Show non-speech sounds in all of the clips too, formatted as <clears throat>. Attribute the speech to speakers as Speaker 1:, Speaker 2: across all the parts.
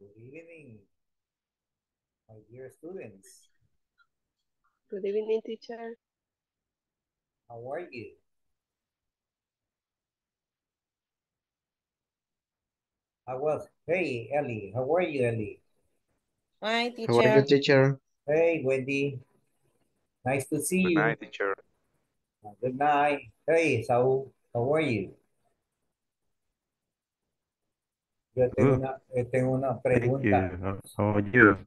Speaker 1: Good evening, my dear students.
Speaker 2: Good evening, teacher.
Speaker 1: How are you? I was, hey, Ellie, how are you, Ellie?
Speaker 3: Hi, teacher.
Speaker 4: How are you,
Speaker 3: teacher.
Speaker 4: teacher?
Speaker 1: Hey, Wendy. Nice to see
Speaker 5: Good
Speaker 1: you.
Speaker 5: night, teacher.
Speaker 1: Good night. Hey, Saúl, how are you? Yo tengo
Speaker 5: Good.
Speaker 1: una, yo tengo una
Speaker 5: Thank you.
Speaker 1: pregunta.
Speaker 5: How- How are you?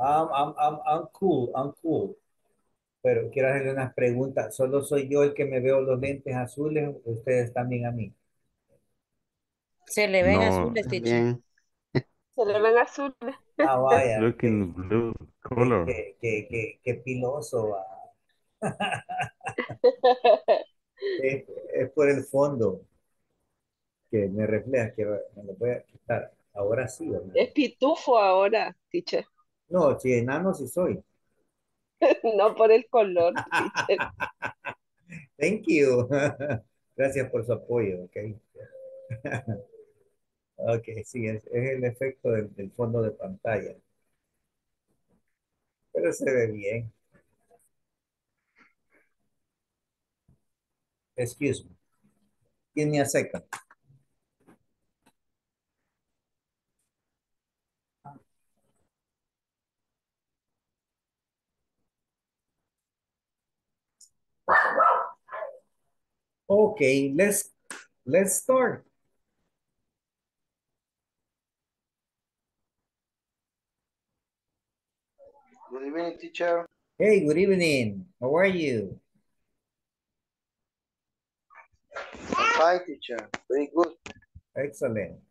Speaker 1: I'm, I'm, I'm, I'm cool, I'm cool. Pero quiero hacerle unas preguntas. ¿Solo soy yo el que me veo los lentes azules? o ¿Ustedes también a mí?
Speaker 3: Se le ven
Speaker 5: No,
Speaker 3: azules, teacher.
Speaker 4: Bien.
Speaker 2: Se le ven azules.
Speaker 1: Ah, vaya.
Speaker 5: looking blue
Speaker 1: Qué,
Speaker 5: color.
Speaker 1: qué, qué, qué, qué piloso. ah. <laughs> Es, es por el fondo que me refleja, que me lo voy a quitar. Ahora sí, ¿verdad?
Speaker 2: Es pitufo ahora, teacher.
Speaker 1: No, si enano sí soy. <laughs>
Speaker 2: No por el color, <laughs> teacher.
Speaker 1: Thank you. <laughs> Gracias por su apoyo, ok. Ok, sí, es, es el efecto del, del fondo de pantalla. Pero se ve bien. Excuse me. Give me a second. Okay, let's let's start.
Speaker 4: Good evening, teacher.
Speaker 1: Hey, good evening. How are you?
Speaker 4: Fine, teacher. Very good.
Speaker 1: Excellent.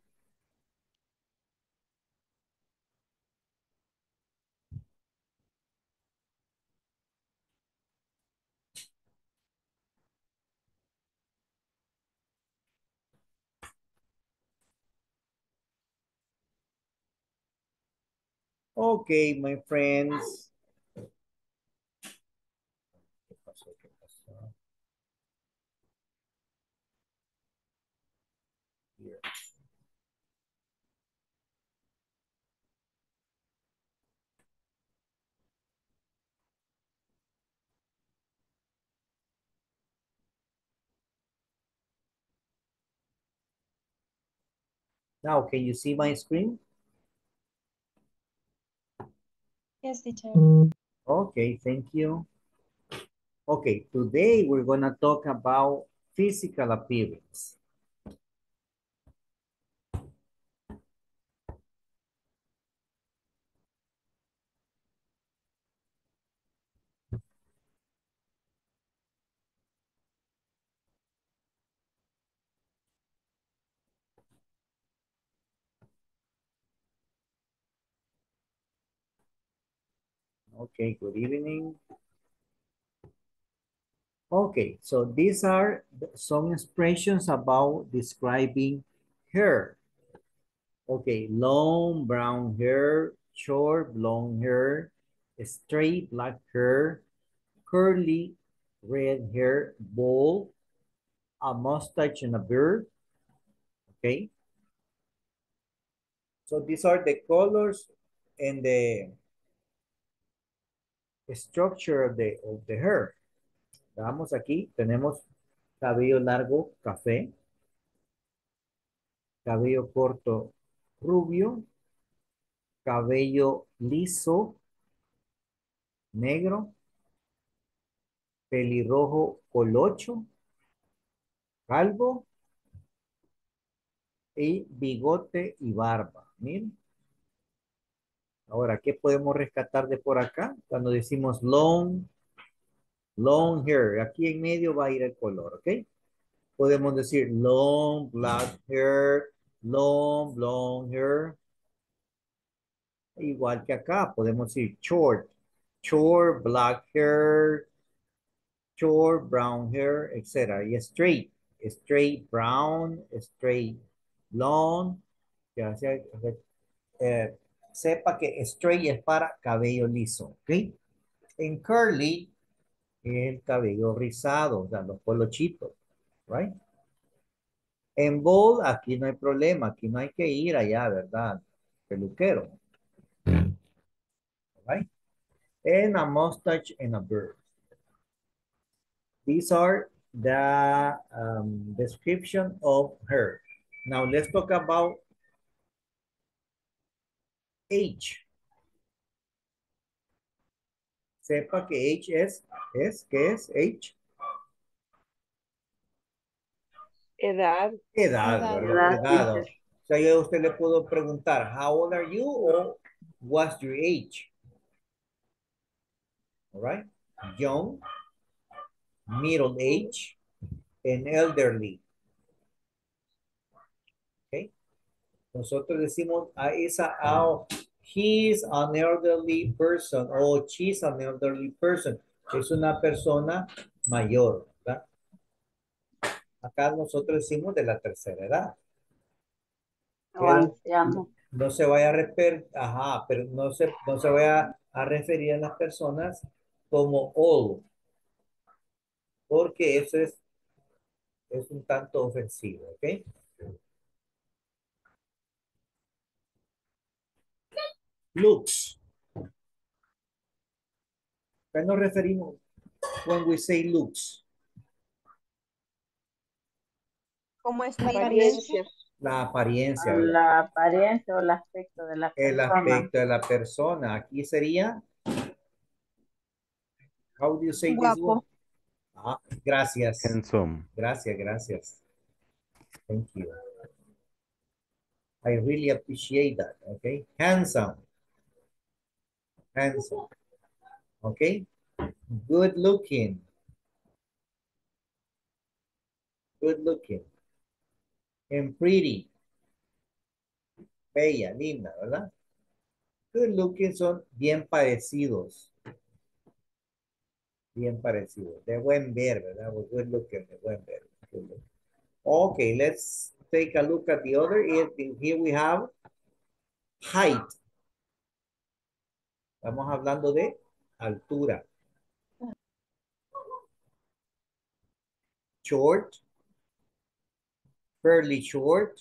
Speaker 1: Okay, my friends. Now, can you see my screen?
Speaker 6: Yes, teacher.
Speaker 1: Okay, thank you. Okay, today we're gonna talk about physical appearance. Okay, good evening. Okay, so these are some expressions about describing hair. Okay, long brown hair, short blonde hair, straight black hair, curly red hair, bald, a mustache and a beard. Okay. So these are the colors and the structure of the, hair. Vamos aquí, tenemos cabello largo, café, cabello corto, rubio, cabello liso, negro, pelirrojo colocho, calvo y bigote y barba. Miren. Ahora, ¿qué podemos rescatar de por acá? Cuando decimos long, long hair. Aquí en medio va a ir el color, ¿ok? Podemos decir long black hair, long blonde hair. Igual que acá, podemos decir short, short black hair, short brown hair, etc. Y straight, straight brown, straight blonde. Ya sea, sepa que straight es para cabello liso, ¿ok? En curly, el cabello rizado, o sea, los colochitos, right? En bold, aquí no hay problema, aquí no hay que ir allá, ¿verdad? peluquero. Right? And a mustache and a bird. These are the um, description of her. Now let's talk about age. Sepa que age es, es, ¿qué es age?
Speaker 2: Edad.
Speaker 1: Edad,
Speaker 6: Edad.
Speaker 1: ¿verdad?
Speaker 5: Edad,
Speaker 1: Edad.
Speaker 5: teacher.
Speaker 1: O sea, yo a usted le puedo preguntar, how old are you or what's your age? All right? Young, middle age, and elderly. Okay? Nosotros decimos a esa, oh, he's an elderly person o she's an elderly person. Es una persona mayor, ¿verdad? Acá nosotros decimos de la tercera edad.
Speaker 5: O anciano.
Speaker 1: No se vaya a referir, ajá, pero no se, no se vaya a referir a las personas como old. Porque eso es, es un tanto ofensivo, ¿ok? Looks. ¿Qué nos referimos when we say looks?
Speaker 6: ¿Cómo es tu
Speaker 2: Apariencia.
Speaker 1: La apariencia.
Speaker 5: La apariencia o el aspecto de la
Speaker 1: el
Speaker 5: persona.
Speaker 1: aspecto de la persona. Aquí sería. How do you say this
Speaker 6: Guapo.
Speaker 1: one? Ah, gracias.
Speaker 7: Handsome.
Speaker 1: Gracias, gracias. Thank you. I really appreciate that. Okay. Handsome. Okay. Good looking. Good looking. And pretty. Bella, linda, ¿verdad? Good looking son bien parecidos. Bien parecidos. De buen ver, ¿verdad? Good looking, de buen ver. Okay, let's take a look at the other. Here we have height. Estamos hablando de altura. Short. Fairly short.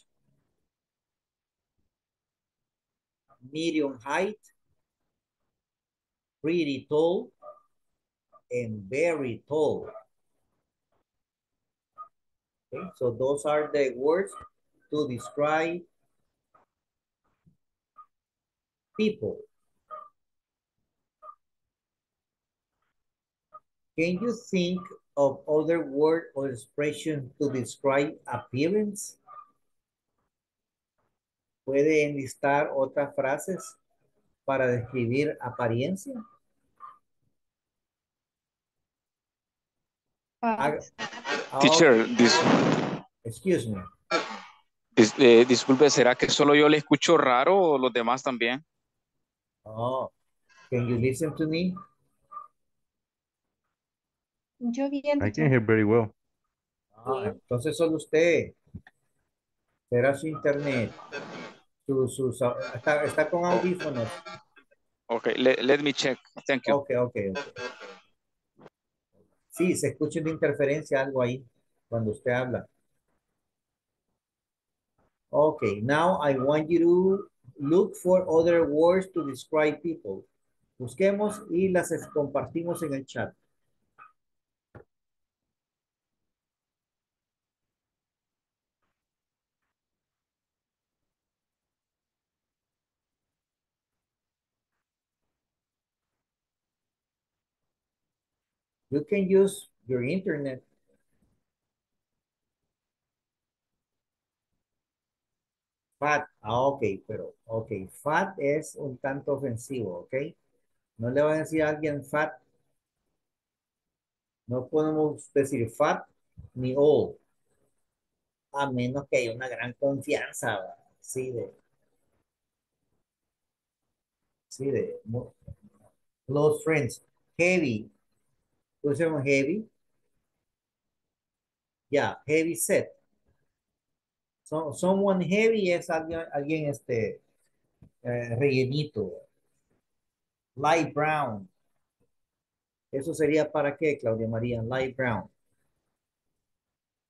Speaker 1: Medium height. Pretty tall. And very tall. Okay, so those are the words to describe people. Can you think of other word or expression to describe appearance? ¿Puede enlistar otras frases para describir apariencia? Ah,
Speaker 8: Teacher, dis-
Speaker 1: Excuse me.
Speaker 8: dis- eh, disculpe, ¿será que solo yo le escucho raro o los demás también?
Speaker 1: Oh, can you listen to me?
Speaker 6: Yo bien,
Speaker 7: I can hear very well.
Speaker 1: Ah, entonces solo usted. Será su internet. Su, au- está, está con audífonos.
Speaker 8: Ok, le- let me check. Thank you.
Speaker 1: Ok, ok, ok. Sí, se escucha una interferencia, algo ahí, cuando usted habla. Okay, now I want you to look for other words to describe people. Busquemos y las compartimos en el chat. You can use your internet. Fat, ah, ok, pero, ok, fat es un tanto ofensivo, ok. No le van a decir a alguien fat. No podemos decir fat ni old. A menos que haya una gran confianza, sí, de, sí, de close friends. Heavy, usemos heavy. Ya, heavy set. So, someone heavy es alguien, alguien este, eh, rellenito. Light brown. ¿Eso sería para qué, Claudia María? Light brown.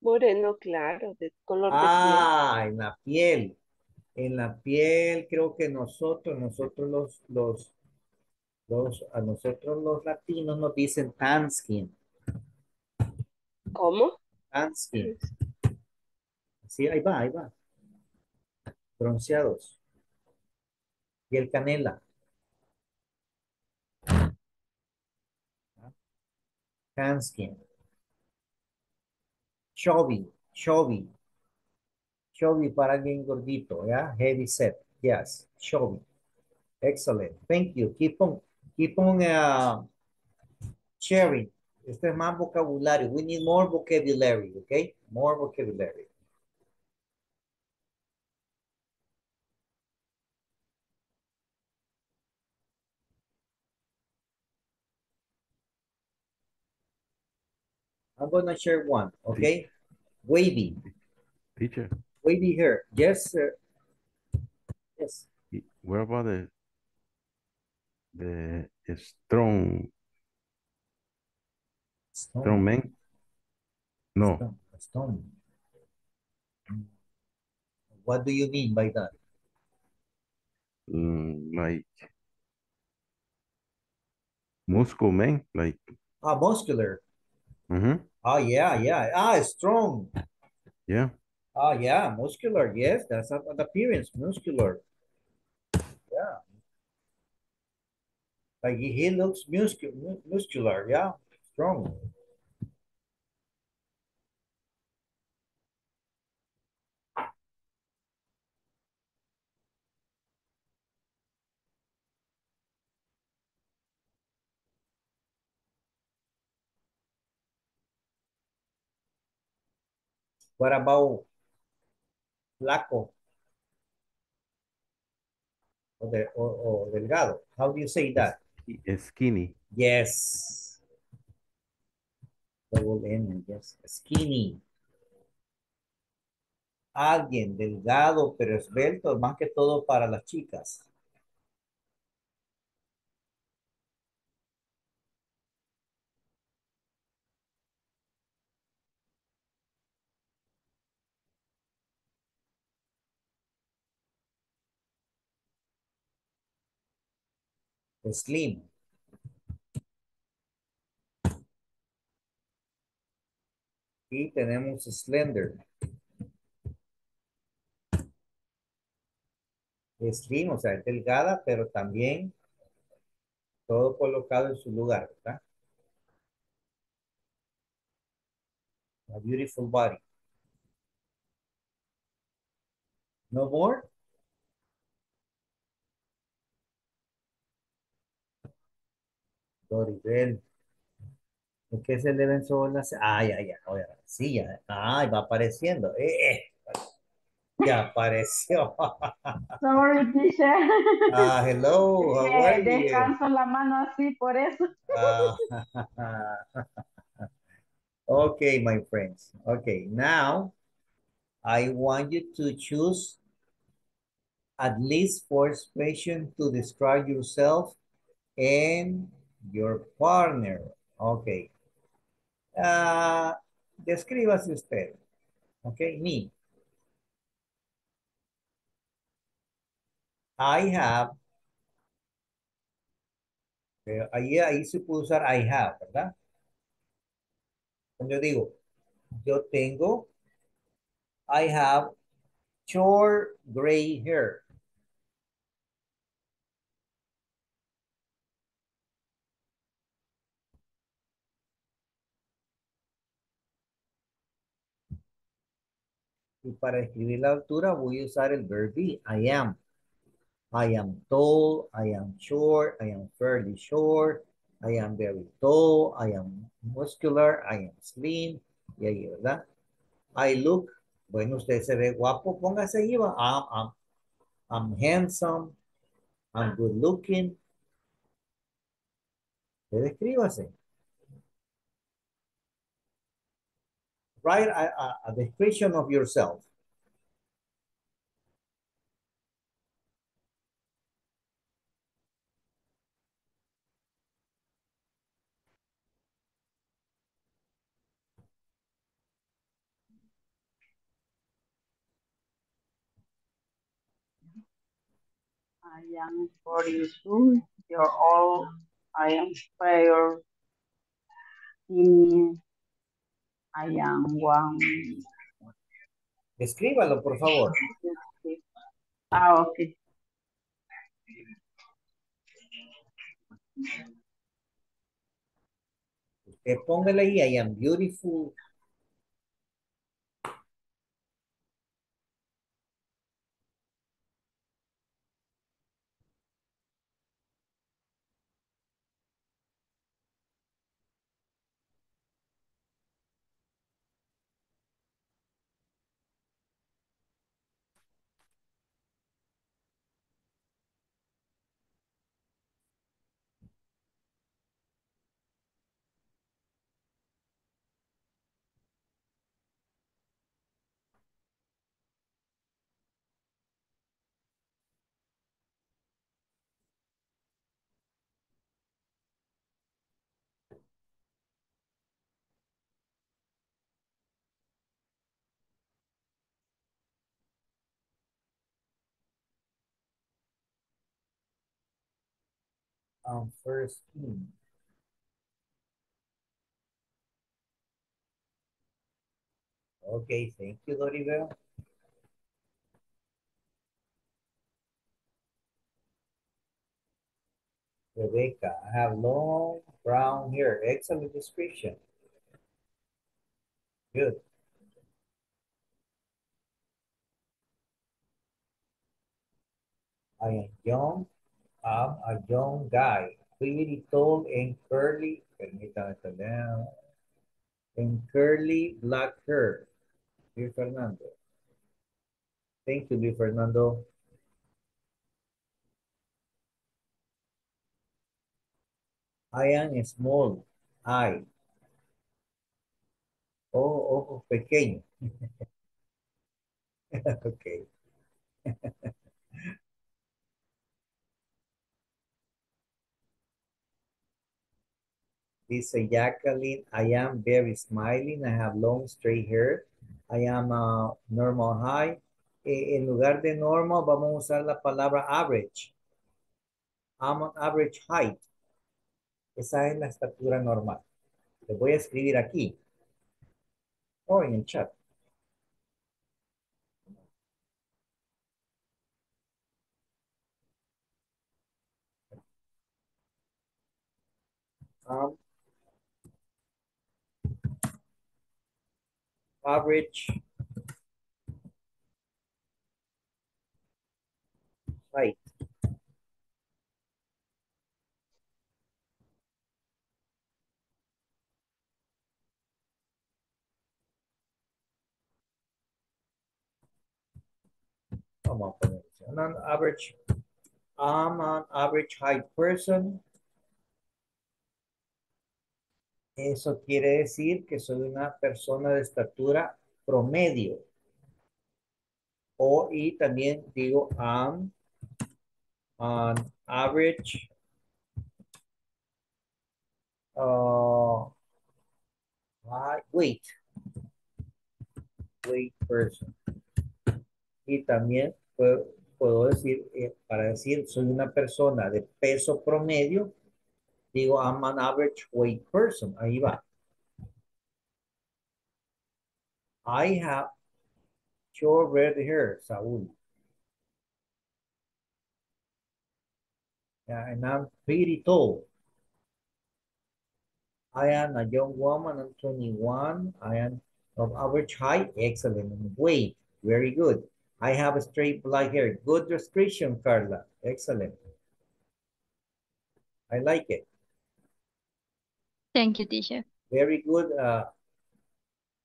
Speaker 2: Moreno claro, de color de piel.
Speaker 1: Ah, en la piel. En la piel, creo que nosotros, nosotros los, los, los, a nosotros los latinos nos dicen tan skin,
Speaker 2: ¿Cómo?
Speaker 1: tan skin. Sí, ahí va, ahí va. Bronceados. Piel canela. Tan skin. Chubby, chubby. Chubby para alguien gordito, ¿ya? Heavy set, yes, chubby. Excellent, thank you. Keep on, keep on uh, sharing. Este es más vocabulario. We need more vocabulary, okay? More vocabulary. I'm gonna share one, okay? Wavy,
Speaker 7: Teacher,
Speaker 1: wavy hair. Yes, sir. Yes.
Speaker 7: Where about the the strong strong
Speaker 1: Stone,
Speaker 7: man? No,
Speaker 1: stone, stone. What do you mean by that?
Speaker 7: mm, like muscle man, like
Speaker 1: Ah, muscular.
Speaker 7: Mm -hmm.
Speaker 1: Ah, yeah, yeah. Ah, strong.
Speaker 7: yeah.
Speaker 1: Ah, yeah, muscular. Yes, that's an appearance, muscular. Yeah. Like he looks muscu muscular. Yeah, strong. What about flaco or, the, or, or delgado? How do you say that?
Speaker 7: Skinny.
Speaker 1: Yes. Double N, yes. Skinny. Alguien delgado pero esbelto, más que todo para las chicas. Slim. Y tenemos slender. Slim, o sea, es delgada, pero también todo colocado en su lugar, ¿verdad? A beautiful body. No more? Doribel. ¿Por qué se le ven solo las? Ay, ay, ay, oye, sí, ya. Ay, va apareciendo. Eh, eh. Ya apareció. <laughs>
Speaker 5: Sorry, teacher.
Speaker 1: Ah, hello, how are you?
Speaker 5: Descanso la mano así por eso.
Speaker 1: Ah, <laughs> okay, my friends. Okay, now I want you to choose at least four expressions to describe yourself and your partner. Okay. Ah, descríbase usted. Okay, me. I have. eh, ahí, ahí se puede usar I have, ¿verdad? Cuando yo digo, yo tengo, I have short gray hair. Y para escribir la altura voy a usar el verb be, I am. I am tall, I am short, I am fairly short, I am very tall, I am muscular, I am slim, y ahí, ¿verdad? I look, bueno, usted se ve guapo, póngase ahí. I'm, I'm, I'm handsome, I'm good looking. Descríbase. Write a, a, description of yourself.
Speaker 5: I am 42 years old. I am fair. skinny. I am one.
Speaker 1: Escríbalo, por favor.
Speaker 5: Ah, ok.
Speaker 1: Usted póngale ahí, I am beautiful. Um, first team. Okay, thank you, Doribel. Rebecca, I have long brown hair. Excellent description. Good. I am young. I'm a young guy. Pretty tall and curly. Permítame tener. And curly black hair. Luis Fernando. Thank you, Luis Fernando. I am small. I. Oh, oh ojos pequeños. <laughs> okay. <laughs> Dice Jacqueline, I am very smiling. I have long straight hair. I am a normal height. Eh, en lugar de normal, vamos a usar la palabra average. I'm an average height. Esa es la estatura normal. Le voy a escribir aquí. O en el chat. Um, average height. Vamos a. An average, I'm an average height person. Eso quiere decir que soy una persona de estatura promedio. O y también digo I'm an average uh, weight. Weight person. Y también puedo, puedo decir, eh, para decir soy una persona de peso promedio, digo I'm an average weight person. Ahí va. I have short red hair, Saúl. Yeah, and I'm pretty tall. I am a young woman, I'm 21. I am of average height, excellent. Weight, very good. I have a straight black hair. Good description, Carla. Excellent. I like it.
Speaker 9: Thank you, teacher.
Speaker 1: Very good. Uh,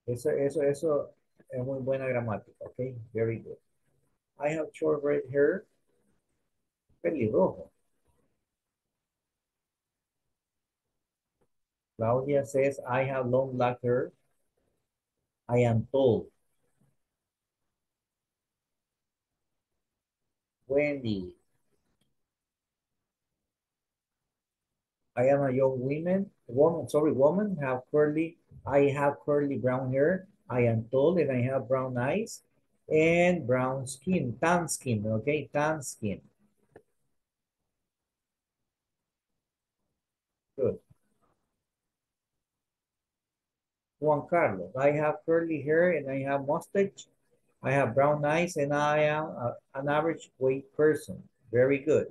Speaker 1: eso, eso, eso es muy buena gramática, okay? Very good. I have short red hair. Pelirrojo. Claudia says, I have long black hair. I am tall. Wendy. I am a young woman, woman, sorry, woman, have curly, I have curly brown hair. I am tall and I have brown eyes and brown skin, tan skin, okay, tan skin. Good. Juan Carlos, I have curly hair and I have mustache. I have brown eyes and I am a, an average weight person. Very good.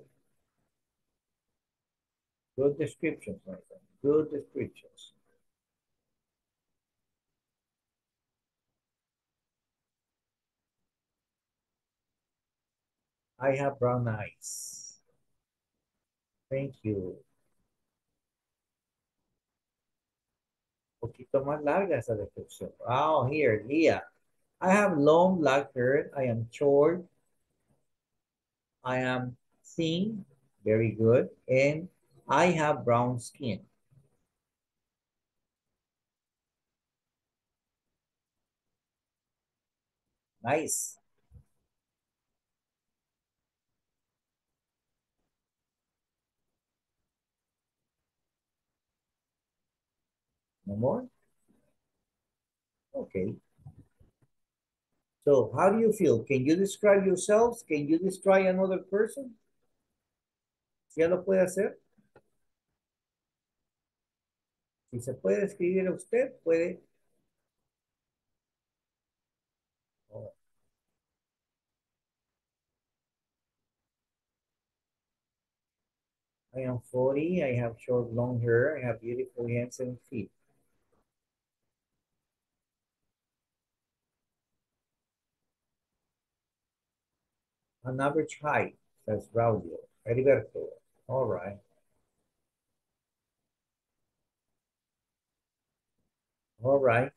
Speaker 1: Good descriptions, my friend. Good descriptions. I have brown eyes. Thank you. poquito más larga esa descripción. Oh, here, Leah. I have long black hair. I am short. I am thin. Very good. And I have brown skin. Nice. No more? Okay. So how do you feel? Can you describe yourselves? Can you describe another person? ¿Ya lo puede hacer? Si se puede describir a usted, puede. Oh. I am 40. I have short long hair. I have beautiful hands and feet. An average height, says Braulio. Heriberto. All right. All right,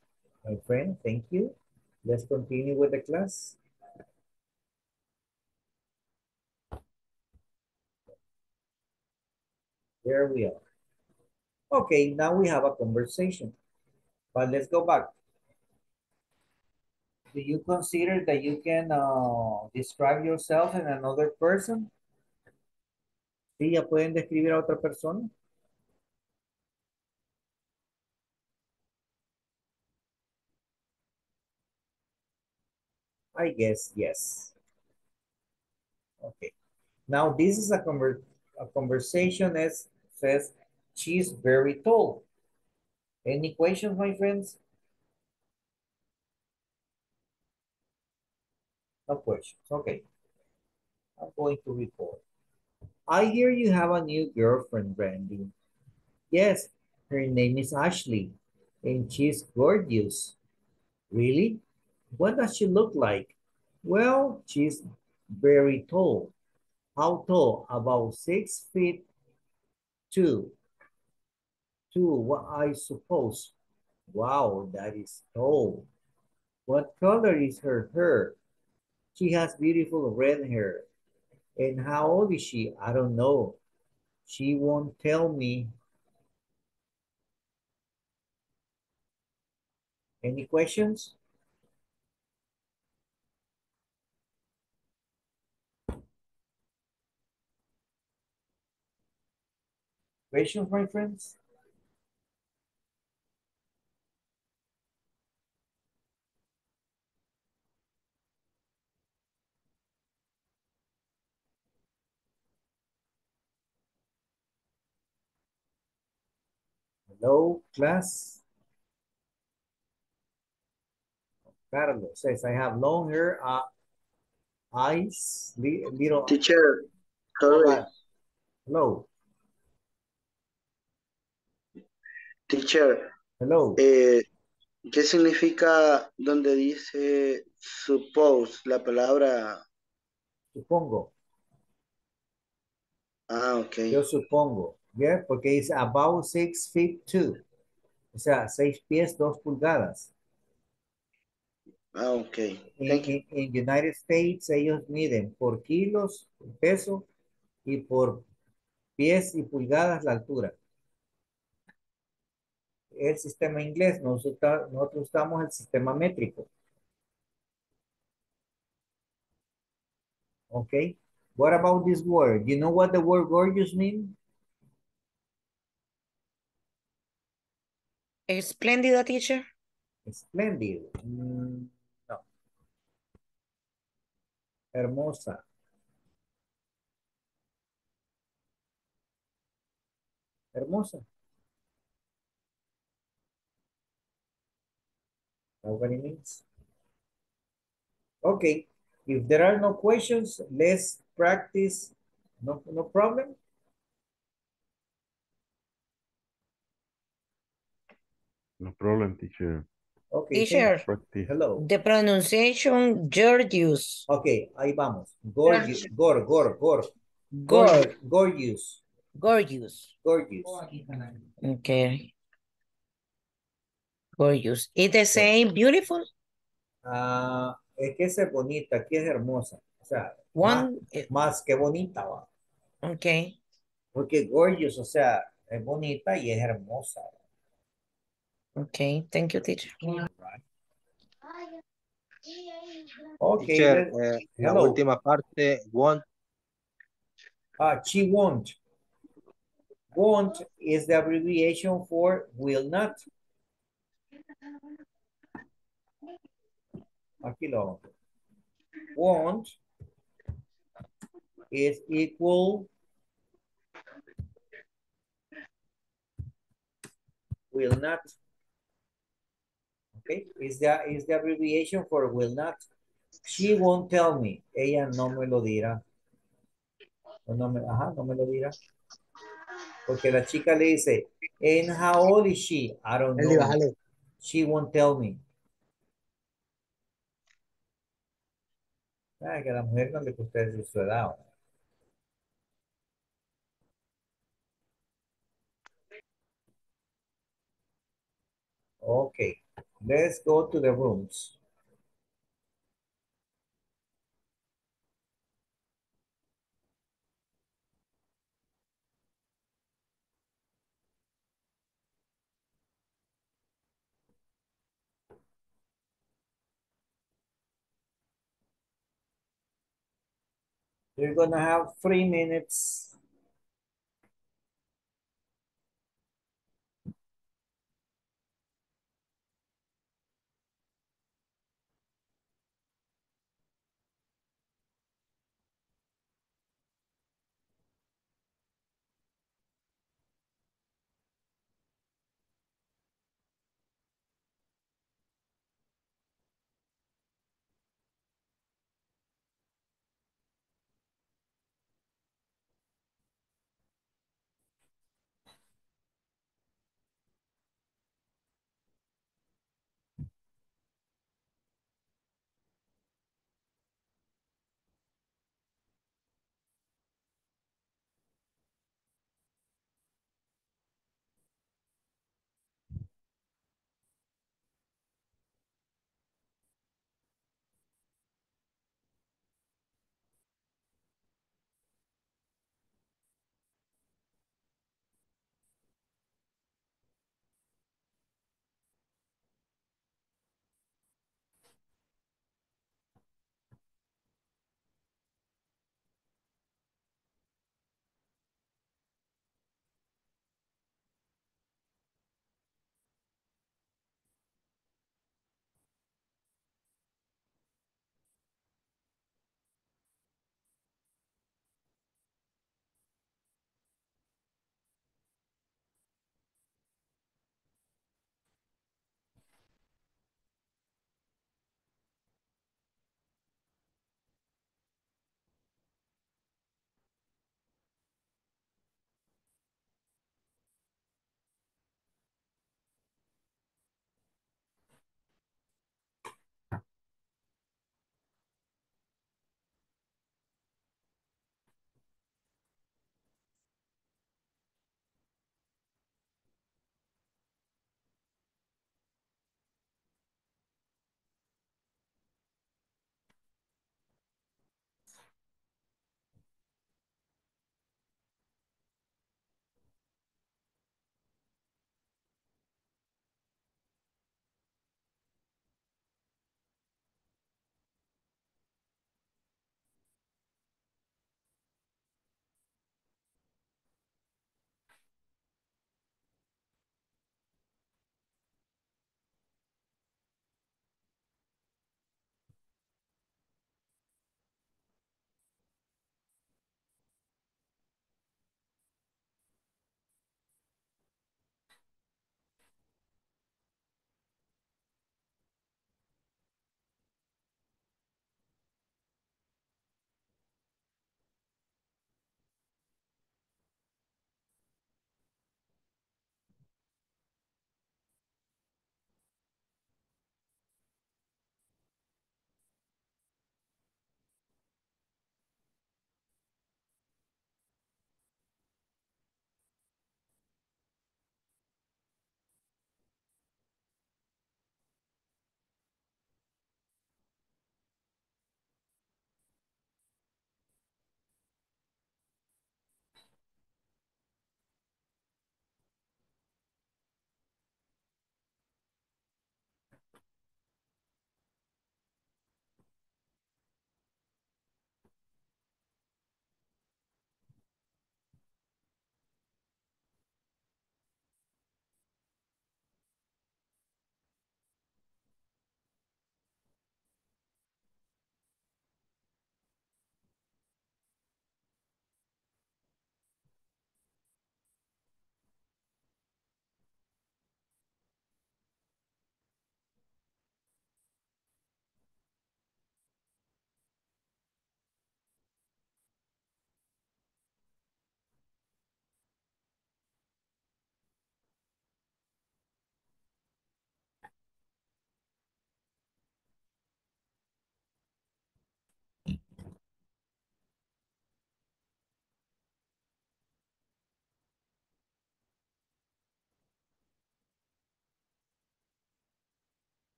Speaker 1: my friend, thank you. Let's continue with the class. There we are. Okay, now we have a conversation. But let's go back. Do you consider that you can uh, describe yourself and another person? ¿Sí ya pueden describir a otra persona? I guess yes. Okay. Now this is a, conver a conversation as says she's very tall. Any questions, my friends? No questions. Okay. I'm going to report. I hear you have a new girlfriend, Brandy. Yes, her name is Ashley, and she's gorgeous. Really? What does she look like? Well, she's very tall. How tall? About six feet two. Two, what I suppose. Wow, that is tall. What color is her hair? She has beautiful red hair. And how old is she? I don't know. She won't tell me. Any questions? Questions, my friends? Hello, class. Carlos says, I have long hair, uh, eyes, li little.
Speaker 4: Teacher, sorry.
Speaker 1: Hello,
Speaker 4: teacher,
Speaker 1: hello.
Speaker 4: eh, ¿qué significa donde dice suppose la palabra?
Speaker 1: Supongo,
Speaker 4: Ah, ok.
Speaker 1: yo supongo. Yeah, porque dice about six feet two. O sea, seis pies, dos pulgadas.
Speaker 4: Ah, ok.
Speaker 1: En, en United States ellos miden por kilos, peso, y por pies y pulgadas la altura. El sistema inglés, nosotros, nosotros usamos el sistema métrico. Okay. What about this word? You know what the word gorgeous mean?
Speaker 3: Espléndida, teacher.
Speaker 1: Splendid. Mm, no. Hermosa. Hermosa. Nobody needs? Okay, if there are no questions, let's practice. No, no problem?
Speaker 7: No problem, teacher.
Speaker 1: Okay, thank-
Speaker 3: Teacher,
Speaker 7: Practice.
Speaker 1: hello.
Speaker 3: the pronunciation Georgius.
Speaker 1: Okay, ahí vamos. Gorgeous, gor, gor, gor.
Speaker 3: Gor,
Speaker 1: Gorgeous,
Speaker 3: gorgeous.
Speaker 1: gorgeous.
Speaker 3: Okay. Gorgeous. Is the same beautiful?
Speaker 1: Ah, es que es bonita, aquí es hermosa. O sea, más,
Speaker 3: One, eh,
Speaker 1: más que bonita, va.
Speaker 3: okay.
Speaker 1: Porque gorgeous, o sea, es bonita y es hermosa.
Speaker 3: Okay, thank you, teacher.
Speaker 1: Okay,
Speaker 9: Teacher,
Speaker 1: let-
Speaker 9: eh, la última parte, want,
Speaker 1: Ah, she won't. Won't is the abbreviation for will not. Aquí lo. Won't is equal will not. Okay, is the, is the abbreviation for will not. She won't tell me. Ella no me lo dirá. No me, ajá, no me lo dirá. Porque la chica le dice, and how old is she? I don't know. She won't tell me. Ah, que a la mujer no le gusta decir su edad. ¿o? Okay, let's go to the rooms. You're gonna have three minutes.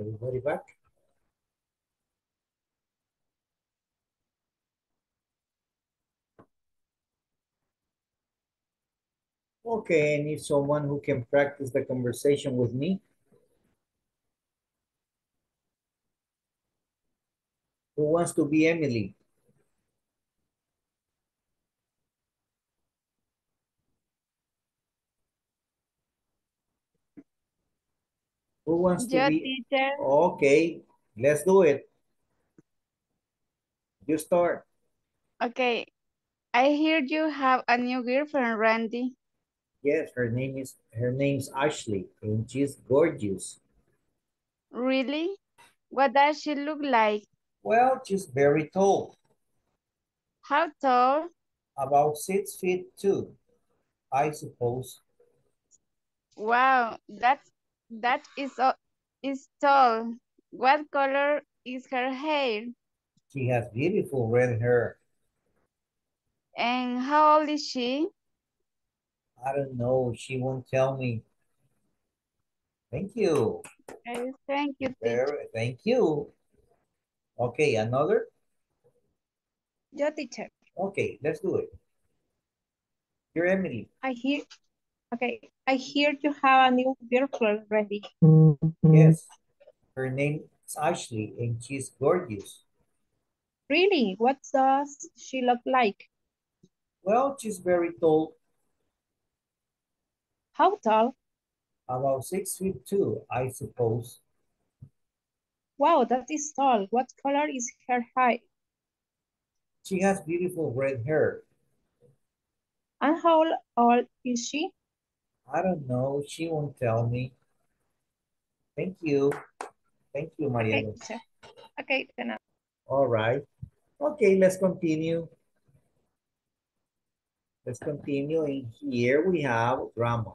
Speaker 1: Everybody back? Okay, I need someone who can practice the conversation with me. Who wants to be Emily? Who wants to be?
Speaker 6: teacher.
Speaker 1: Okay, let's do it. You start.
Speaker 6: Okay. I hear you have a new girlfriend, Randy.
Speaker 1: Yes, her name is her name's Ashley, and she's gorgeous.
Speaker 6: Really? What does she look like?
Speaker 1: Well, she's very tall,
Speaker 6: How tall?
Speaker 1: about six feet two, I suppose.
Speaker 6: Wow, that's that is uh, is tall. What color is her hair?
Speaker 1: She has beautiful red hair.
Speaker 6: And how old is she?
Speaker 1: I don't know. She won't tell me. Thank you.
Speaker 6: Okay, thank you, teacher.
Speaker 1: Very, thank you. Okay, another?
Speaker 6: Yo, teacher.
Speaker 1: Okay, let's do it. You're Emily.
Speaker 6: I hear. Okay, I hear you have a new girlfriend, Randy. Mm-hmm.
Speaker 1: Yes. Her name is Ashley, and she's gorgeous.
Speaker 6: Really? What does she look like?
Speaker 1: Well, she's very tall,
Speaker 6: How tall?
Speaker 1: about six feet two, I suppose.
Speaker 6: Wow, that is tall. What color is her hair?
Speaker 1: She has beautiful red hair.
Speaker 6: And how old is she?
Speaker 1: I don't know. She won't tell me. Thank you. Thank you,
Speaker 6: Okay, Okay, then.
Speaker 1: All right. Okay, let's continue. Let's continue. In here we have grammar,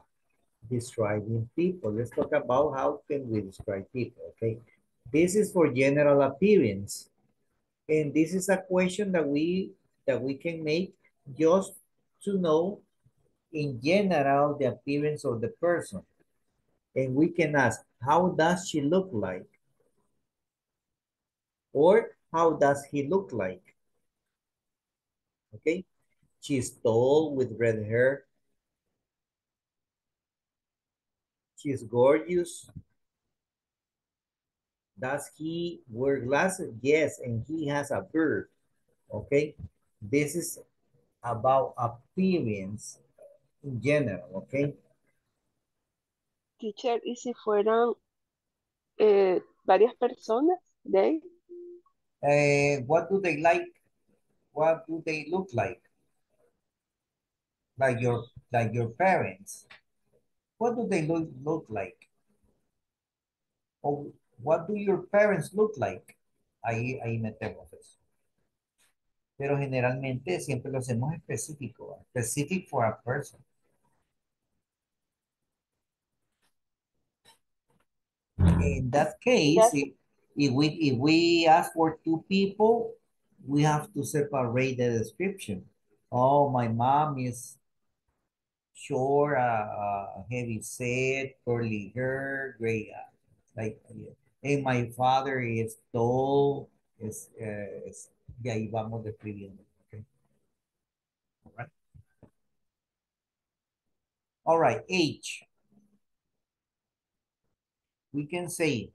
Speaker 1: describing people. Let's talk about how can we describe people, okay? This is for general appearance. And this is a question that we that we can make just to know in general the appearance of the person. And we can ask, how does she look like? Or how does he look like? Okay. She's tall with red hair. She's gorgeous. Does he wear glasses? Yes, and he has a beard. Okay. This is about appearance in general, okay?
Speaker 2: Teacher, ¿y si fueran eh, varias personas? ¿De?
Speaker 1: Uh, what do they like? What do they look like? Like your like your parents. What do they look look like? Or what do your parents look like? Ahí, ahí metemos eso. Pero generalmente siempre lo hacemos específico. Specific for a person. In that case,
Speaker 2: Yes.
Speaker 1: if, if we if we ask for two people, we have to separate the description. Oh, my mom is short, uh, uh, heavy set, curly hair, gray, uh, like, uh, and my father is tall, is, uh, is, y ahí vamos describiendo. Okay. All right. All right, age. We can say,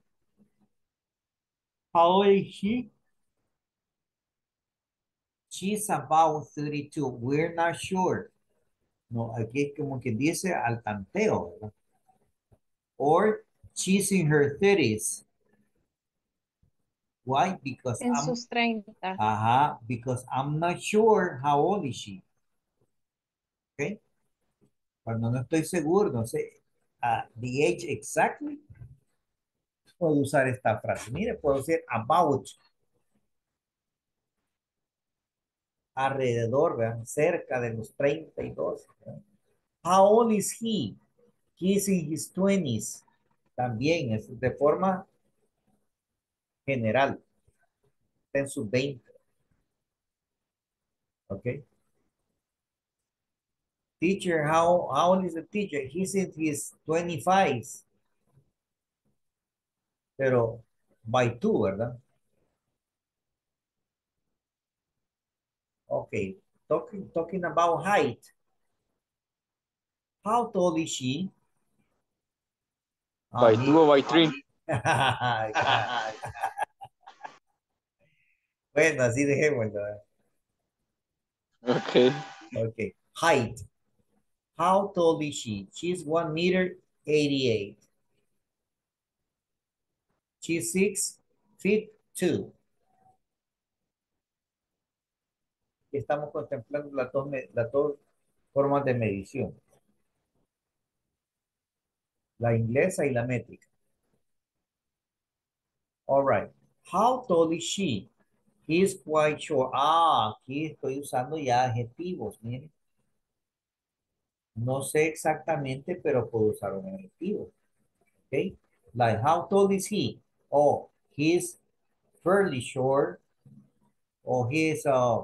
Speaker 1: how old is she? She's about 32. We're not sure. No, aquí es como que dice al tanteo, ¿verdad? Or she's in her 30s. Why? Because
Speaker 6: En
Speaker 1: I'm,
Speaker 6: sus 30.
Speaker 1: ajá, because I'm not sure how old is she. Okay? Cuando no estoy seguro, no sé, uh, the age exactly, puedo usar esta frase. Mire, puedo decir about. Alrededor, ¿verdad? Cerca de los 32. ¿verdad? How old is he? He's in his 20s. También es de forma general. Está en sus 20. ¿Ok? Teacher, how, how old is the teacher? He's in his 25s. Pero by two, ¿verdad? Okay, talking, talking about height. How tall is she?
Speaker 8: By
Speaker 1: Ah,
Speaker 8: two or by three. <laughs>
Speaker 1: bueno, así dejémoslo. ¿eh?
Speaker 8: Okay.
Speaker 1: Okay, height. How tall is she? She's one meter eighty-eight. She's six feet two. Estamos contemplando las dos, formas de medición. La inglesa y la métrica. All right. How tall is she? He is quite short. Ah, aquí estoy usando ya adjetivos, miren. No sé exactamente, pero puedo usar un adjetivo. Okay? Like, how tall is he? Oh, he's fairly short. Or he is uh,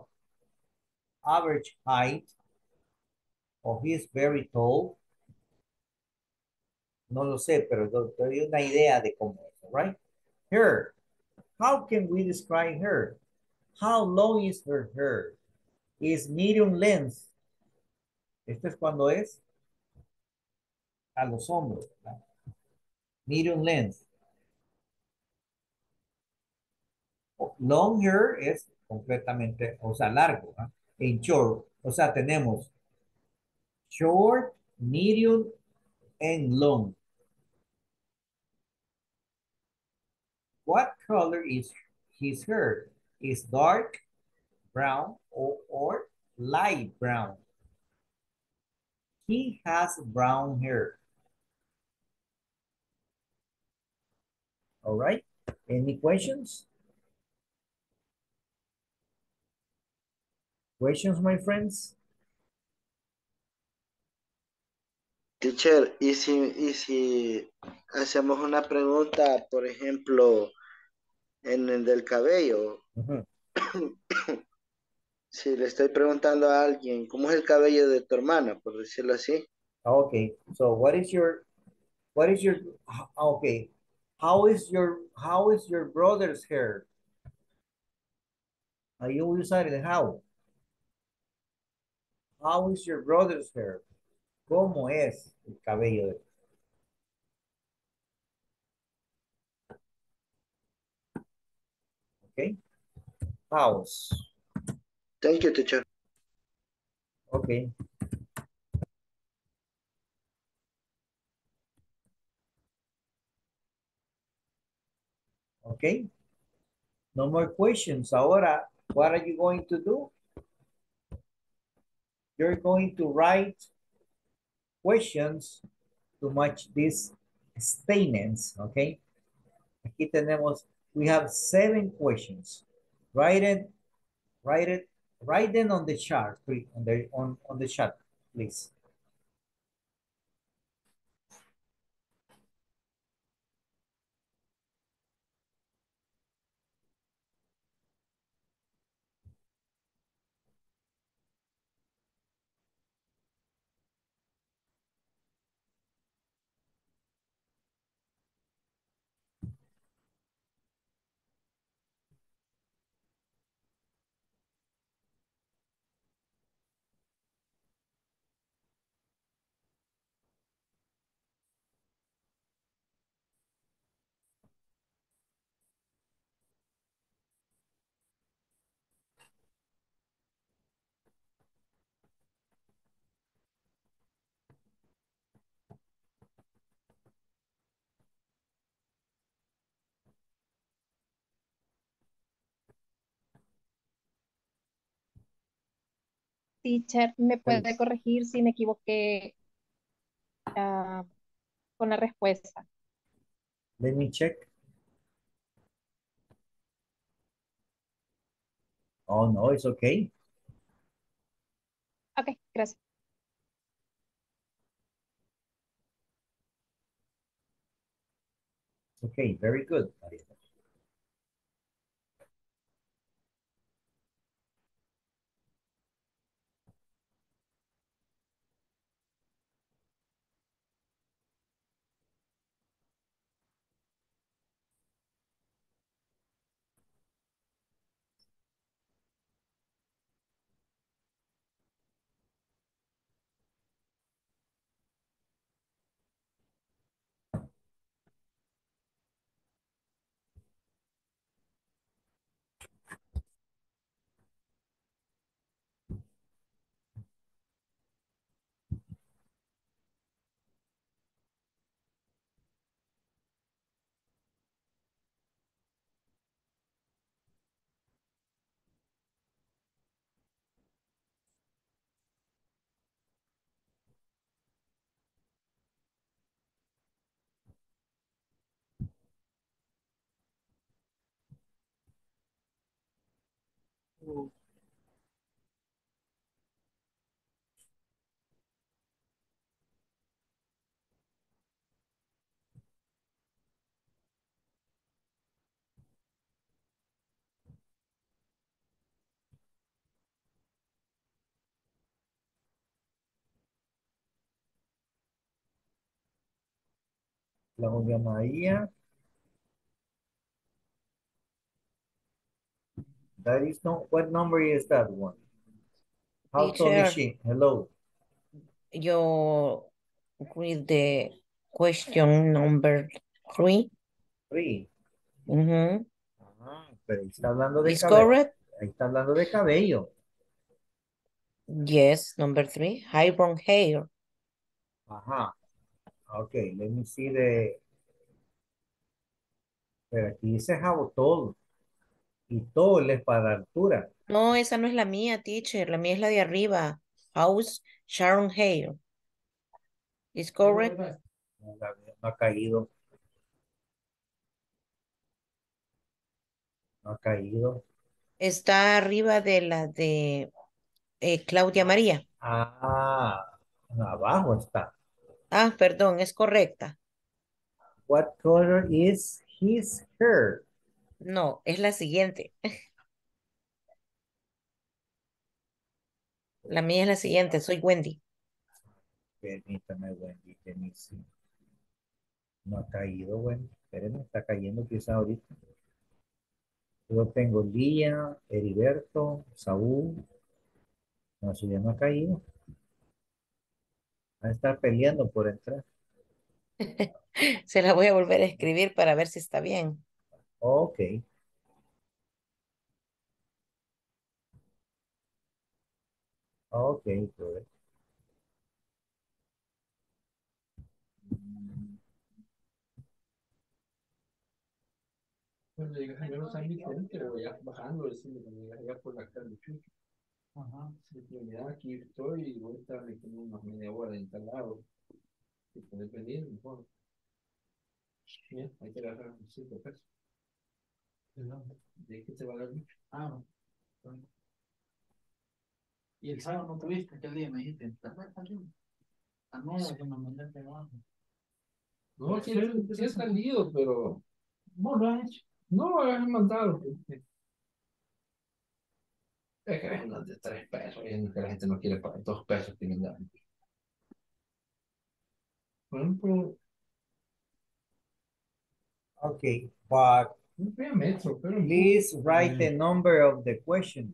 Speaker 1: average height. Or he is very tall. No lo sé, pero do- doy una idea de cómo es, right? Her. How can we describe her? How long is her hair? Is medium length. Esto es cuando es a los hombros. ¿verdad? Medium length. Long hair es completamente, o sea, largo. ¿ah? En short, o sea, tenemos short, medium, and long. What color is his hair? Is dark brown or, or light brown? He has brown hair. All right. Any questions? Questions, my friends?
Speaker 4: Teacher, y si, y si hacemos una pregunta, por ejemplo, en el del cabello, <coughs> si le estoy preguntando a alguien, ¿cómo es el cabello de tu hermana, por decirlo así?
Speaker 1: Okay, so what is your, what is your, okay, how is your, how is your brother's hair? Ahí voy a usar el how. How is your brother's hair? ¿Cómo es el cabello de Okay? How's.
Speaker 4: Thank you, teacher.
Speaker 1: Okay. Okay. No more questions. Ahora, what are you going to do? You're going to write questions to match these statements, okay? Aquí tenemos, we have seven questions. Write it, write it, write them on the chart, on the, on, on the chart, please.
Speaker 9: Teacher, ¿me puede
Speaker 1: Please.
Speaker 9: corregir si me equivoqué ah, con la respuesta?
Speaker 1: Let me check. Oh, no, it's okay.
Speaker 9: Ok, gracias.
Speaker 1: Okay, very good. Maria. su... La María. That is no, what number is that one? How tall is she? Hello.
Speaker 3: Yo with the question number three.
Speaker 1: Three.
Speaker 3: Mhm.
Speaker 1: Ah, pero ahí está hablando de cabello.
Speaker 3: correct?
Speaker 1: Ahí está hablando de cabello.
Speaker 3: Yes, number three. High brown hair.
Speaker 1: Ajá. Okay, let me see the. Pero aquí dice how tall. Y tall es para altura.
Speaker 3: No, esa no es la mía, teacher. La mía es la de arriba. House Sharon hair. Is correct?
Speaker 1: La no ha caído. No ha caído.
Speaker 3: Está arriba de la de eh, Claudia María.
Speaker 1: Ah, abajo está.
Speaker 3: Ah, perdón, es correcta.
Speaker 1: What color is his hair?
Speaker 3: No, es la siguiente. La mía es la siguiente, soy Wendy.
Speaker 1: Permítame, Wendy, que me sí. No ha caído, Wendy. Espérenme, está cayendo quizá ahorita. Yo tengo Lía, Heriberto, Saúl. No, si ya no ha caído. Va a estar peleando por entrar. <laughs>
Speaker 3: Se la voy a volver a escribir para ver si está bien.
Speaker 1: Ok. Ok, good.
Speaker 10: Cuando llegas allá no sabes diferente, pero ya bajando, decirle cuando llegas allá por la calle. Ajá. Si mira, aquí estoy y voy a estar como unas media hora instalado. Si puedes venir, mejor. Bien, hay que agarrar un cinco pesos. ¿De qué te va a dar mucho?
Speaker 11: Ah, bueno. Y el sábado no tuviste, aquel día me dijiste, no, que me mandaste abajo.
Speaker 10: No, sí, sí he salido, pero
Speaker 11: ¿Vos lo has hecho?
Speaker 10: no, he mandado. pues. Es que vendan de tres pesos y que la gente no quiere pagar dos pesos que ejemplo,
Speaker 1: Okay, but Please write the number of the question.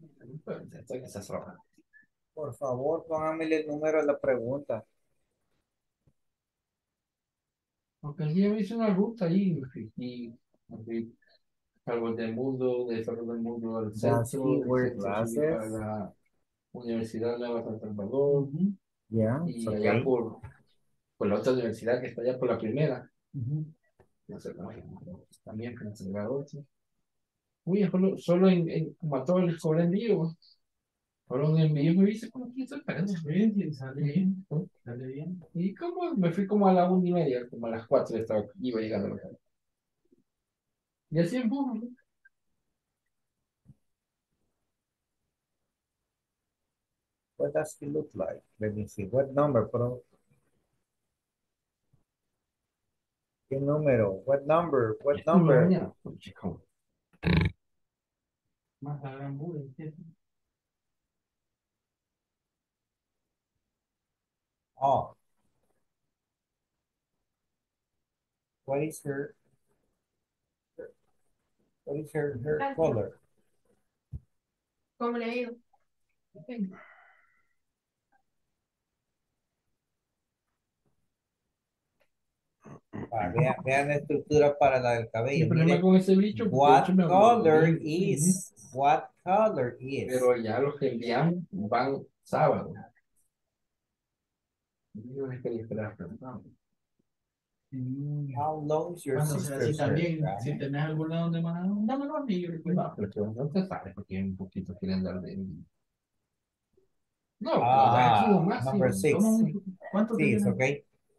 Speaker 1: Por favor, póngame el número a la pregunta.
Speaker 10: Porque el día me una ruta ahí, y, y algo del mundo, de desarrollo del mundo al centro, la Universidad de San Salvador,
Speaker 1: yeah,
Speaker 10: y allá por, por la otra universidad que está allá por la primera. Uh -huh también San Salvador. sí. Uy, solo, solo en, en a todos les cobran envío. Solo un envío me dice como que estoy pagando.
Speaker 11: Bien, sale bien, sale bien.
Speaker 10: Y como me fui como a la una y media, como a las cuatro estaba, iba llegando a la casa. Y así en ¿no?
Speaker 1: What does he look like? Let me see. What number, bro? ¿Qué número? What number? What number?
Speaker 10: mañana, pues, chico.
Speaker 11: Más la gran burra, ¿entiendes?
Speaker 1: Oh. What is her? What is her, her color?
Speaker 9: ¿Cómo le ha
Speaker 1: vean, vean la estructura para la del
Speaker 10: El
Speaker 1: cabello.
Speaker 10: problema con ese bicho,
Speaker 1: what color is? What color is?
Speaker 10: Pero ya los que envían van sábado. Yo les quería esperar, pero no.
Speaker 1: How long is your
Speaker 11: también,
Speaker 1: Right?
Speaker 11: si tenés alguna donde más, dámelo a mí, yo le cuido.
Speaker 10: No, pero que no te sale porque un poquito quieren dar de No,
Speaker 1: Ah,
Speaker 10: no, sí,
Speaker 1: six.
Speaker 11: Toma un-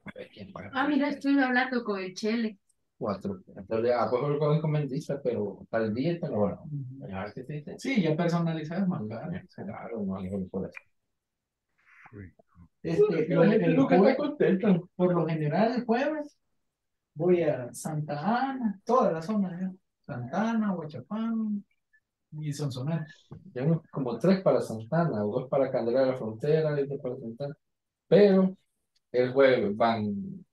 Speaker 10: A ver quién paga.
Speaker 9: Ah, mira, estuve hablando con el Chele.
Speaker 10: cuatro. Entonces, ah, pues lo encomendista, pero tal día lo van a que te dice,
Speaker 11: Sí, ya personalizado más claro.
Speaker 10: Claro, no algo por eso.
Speaker 11: Este,
Speaker 10: gente
Speaker 11: el
Speaker 10: nunca
Speaker 11: jue-
Speaker 10: está contenta.
Speaker 11: por lo general el jueves voy a Santa Ana, toda la zona, ¿eh? Santa Ana, Huachapán y Sonsonate.
Speaker 10: Tengo como tres para Santana, dos para Candelaria de la Frontera y dos para Santana. Pero el jueves van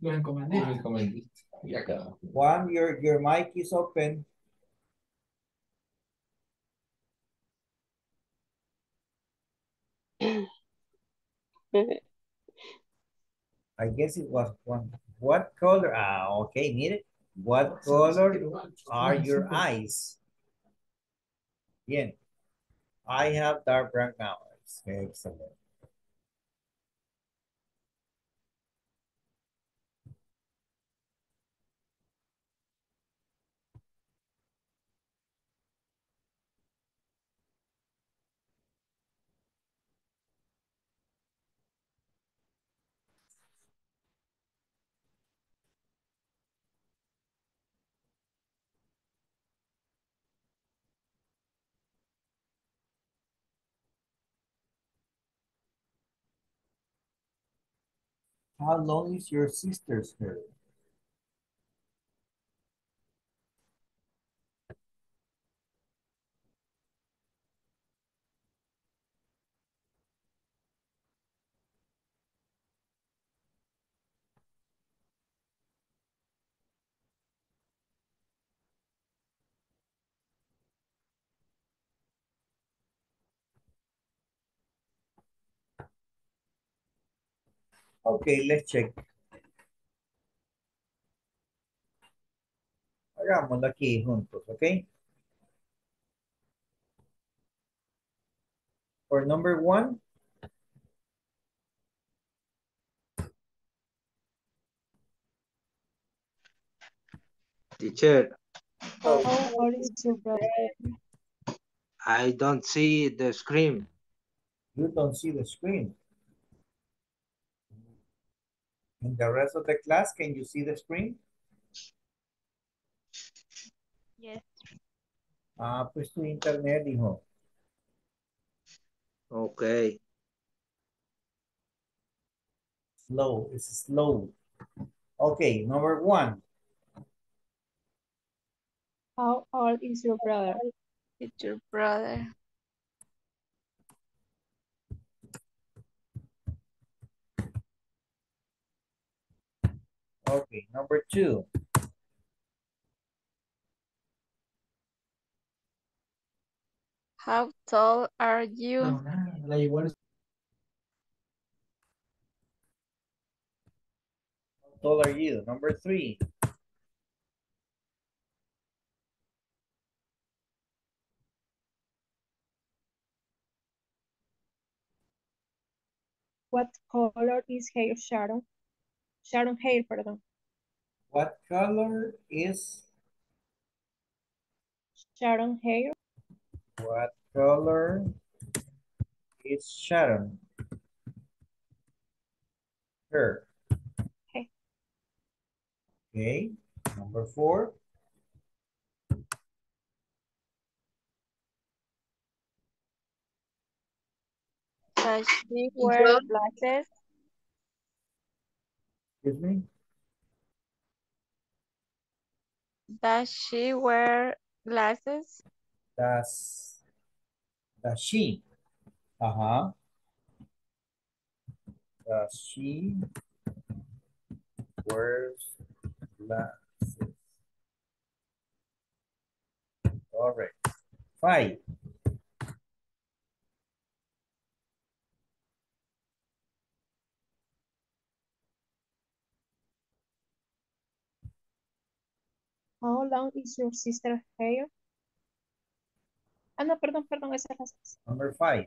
Speaker 11: Los encomendistas.
Speaker 10: los encomendistas. Y acá.
Speaker 1: Juan, your, your mic is open. I guess it was one. What color? Ah, okay, mire. What color are your eyes? Bien. I have dark brown eyes. Excellent. How long is your sister's hair? Okay, let's check. Hagámoslo aquí juntos, ¿ok? For number one,
Speaker 4: Teacher, oh,
Speaker 9: How old is your brother?
Speaker 4: I don't see the screen.
Speaker 1: you don't see the screen. In the rest of the class, can you see the screen?
Speaker 6: Yes.
Speaker 1: Ah, pues tu internet, hijo.
Speaker 4: Okay.
Speaker 1: Slow, it's slow. Okay, number one.
Speaker 9: How old is your brother?
Speaker 6: It's your brother.
Speaker 1: Okay, number two.
Speaker 6: How tall are you?
Speaker 11: No, nada, la igual
Speaker 1: How tall are you? Number three.
Speaker 9: What color is hair Sharon? Sharon hair, perdón.
Speaker 1: What color is,
Speaker 9: Sharon hair.
Speaker 1: what color is Sharon? Her.
Speaker 9: Okay.
Speaker 1: Okay, number four.
Speaker 6: Does she wear glasses?
Speaker 1: Excuse me?
Speaker 6: Does she wear glasses?
Speaker 1: Does, does she? Uh-huh. Does she wears glasses? All right. Five.
Speaker 9: How long is your sister's hair? Ah, no, perdón, perdón, esa es la.
Speaker 1: Number five.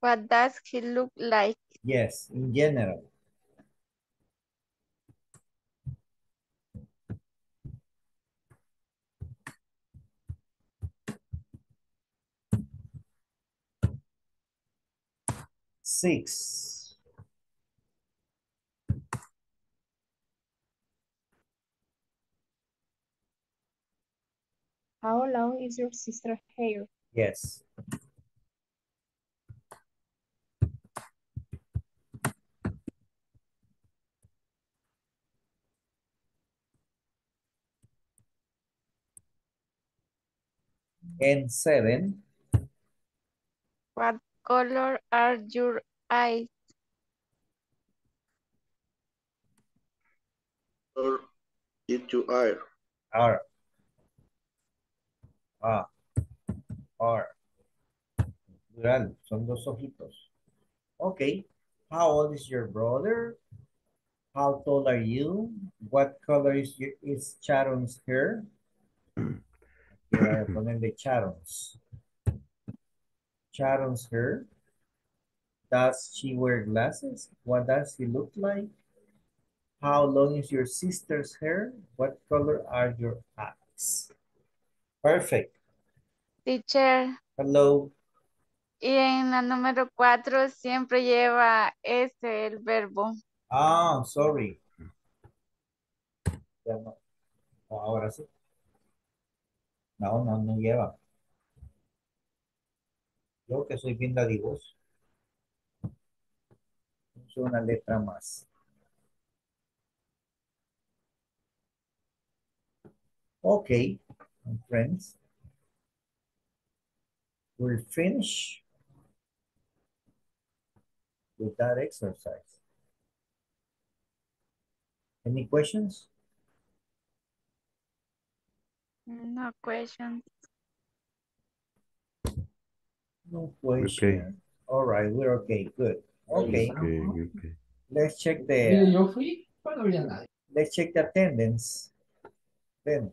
Speaker 6: What does he look like?
Speaker 1: Yes, in general. Six.
Speaker 9: How long is your sister's hair?
Speaker 1: Yes. And seven,
Speaker 6: What color are your eyes?
Speaker 4: Or if you are.
Speaker 1: A. R. Plural, son dos ojitos. Okay. How old is your brother? How tall are you? What color is, your, is Sharon's hair? <clears throat> Voy a ponerle Sharon's. Sharon's hair. Does she wear glasses? What does he look like? How long is your sister's hair? What color are your eyes? Perfect.
Speaker 6: Teacher,
Speaker 1: Hello.
Speaker 6: y en la número cuatro siempre lleva ese el verbo.
Speaker 1: Ah, sorry. Ya no. Oh, ahora sí. No, no, no lleva. Yo que soy bien dadivoso. Uso una letra más. Okay, my friends. We'll finish with that exercise. Any questions?
Speaker 6: No questions.
Speaker 1: No question. All right, we're okay, good. Okay,
Speaker 7: Okay, okay.
Speaker 1: let's check the,
Speaker 11: yo fui cuando había nadie.
Speaker 1: let's check the attendance. Then,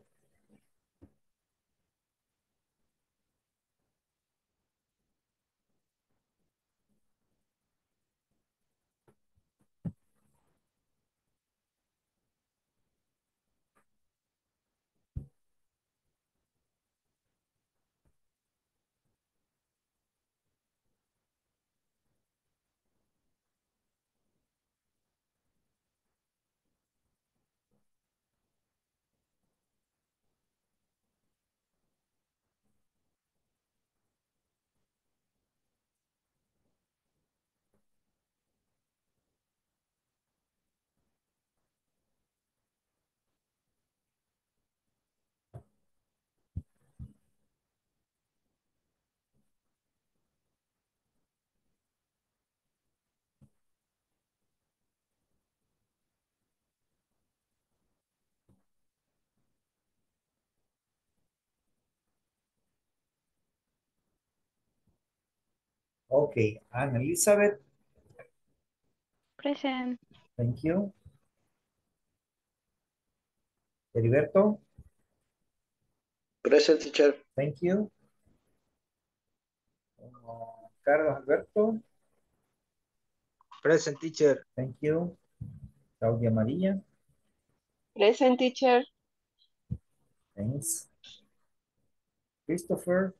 Speaker 1: okay, Anna Elizabeth,
Speaker 6: Present.
Speaker 1: thank you. Heriberto,
Speaker 4: Present teacher.
Speaker 1: thank you. Uh, Carlos Alberto,
Speaker 12: Present teacher.
Speaker 1: thank you. Claudia María,
Speaker 2: Present teacher.
Speaker 1: thanks. Christopher,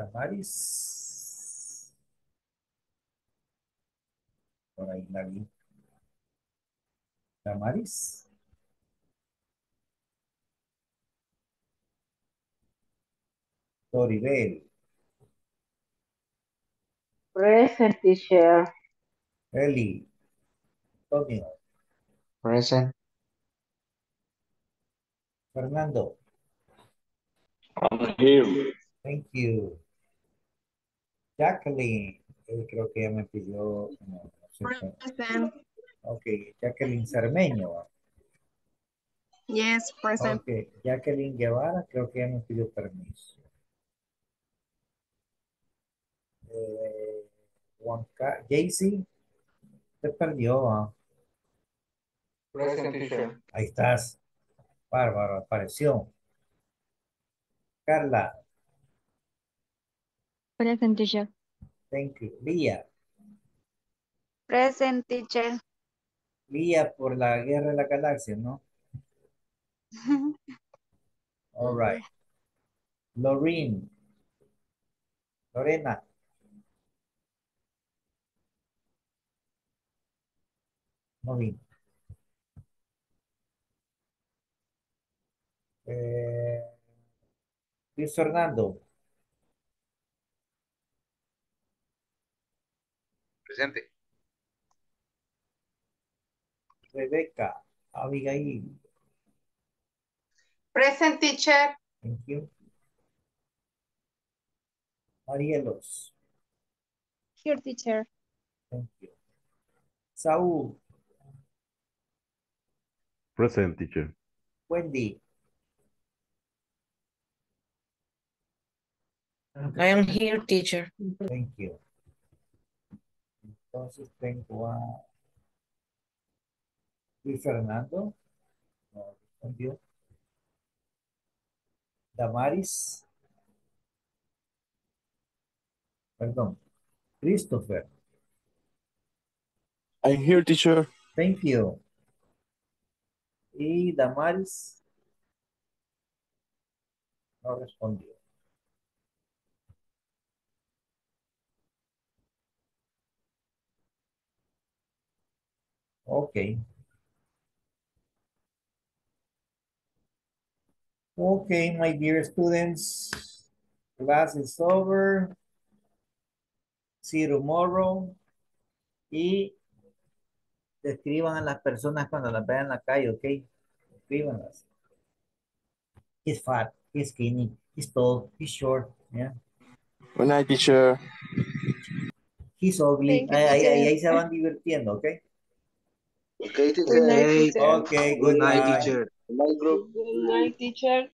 Speaker 1: Damaris. Por ahí la vi. Damaris. Toribel,
Speaker 5: Present teacher.
Speaker 1: Eli, Antonio,
Speaker 12: Present.
Speaker 1: Fernando,
Speaker 8: I'm here.
Speaker 1: thank you. Jacqueline, eh, creo que ya me pidió. no, no sé qué.
Speaker 6: Present.
Speaker 1: Ok, Jacqueline Cermeño.
Speaker 6: Yes, present.
Speaker 1: Ok, Jacqueline Guevara, creo que ya me pidió permiso. Eh, Juan Ca- Jaycee, se perdió. ¿va?
Speaker 10: Present teacher.
Speaker 1: Ahí estás. Bárbaro, apareció. Carla,
Speaker 13: Present teacher.
Speaker 1: thank you. Lía,
Speaker 6: Present teacher.
Speaker 1: Lía por la guerra de la galaxia, ¿no? <laughs> All right. Lorraine, Lorena, No vino. Eh, Luis Fernando,
Speaker 13: Presente.
Speaker 1: Rebeca, Abigail,
Speaker 14: Present teacher.
Speaker 1: thank you. Marielos,
Speaker 9: Here, teacher.
Speaker 1: thank you. Saúl,
Speaker 7: Present, teacher.
Speaker 1: Wendy,
Speaker 3: I am here, teacher.
Speaker 1: thank you. Entonces tengo a Luis Fernando, no respondió. Damaris, perdón, Christopher,
Speaker 15: I'm here, teacher.
Speaker 1: thank you. Y Damaris no respondió. Okay. Okay, my dear students, class is over. See you tomorrow. Y describan a las personas cuando las vean en la calle, ok? Escríbanlas. He's fat, he's skinny, he's tall, he's short, yeah.
Speaker 15: Good night, teacher.
Speaker 1: He's ugly. Ahí se van divirtiendo, ok?
Speaker 4: Okay,
Speaker 9: Good
Speaker 4: teacher.
Speaker 9: night, teacher.
Speaker 1: Okay,
Speaker 13: Good night,
Speaker 1: goodbye.
Speaker 13: teacher.
Speaker 4: My group.
Speaker 2: Good night, teacher.